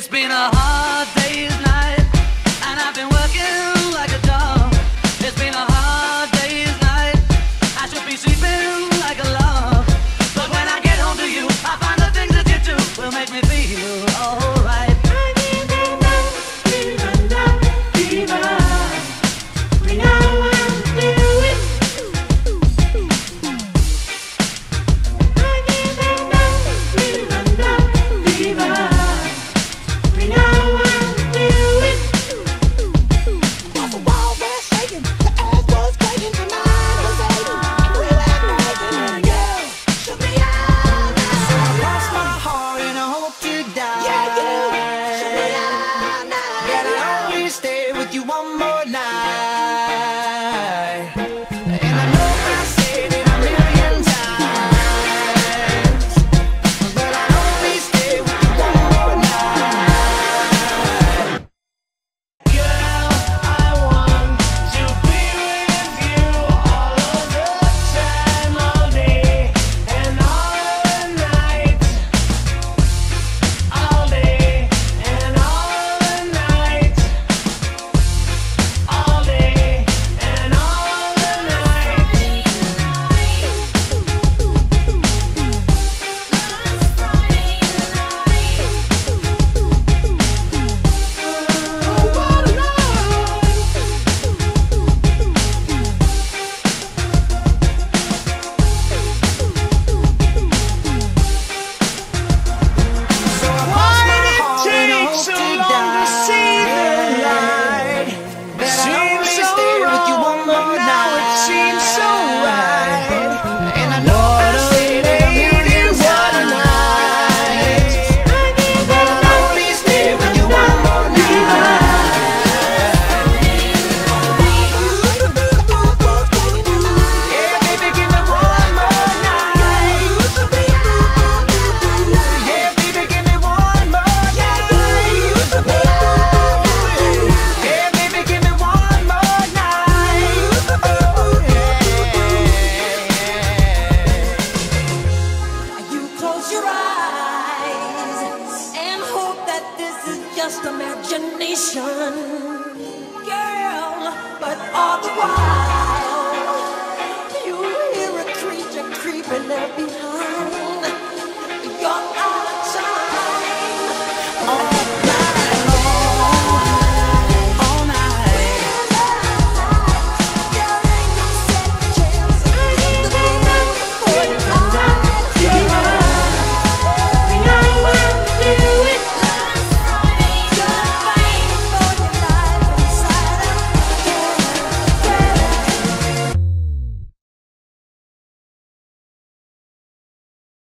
It's been a hard day's night, and I've been working like a dog. It's been a hard day's night, I should be sleeping like a log. But when I get home to you, I find the things that you do will make me feel oh. just imagination, girl. But all the while, you hear a creature creeping there behind.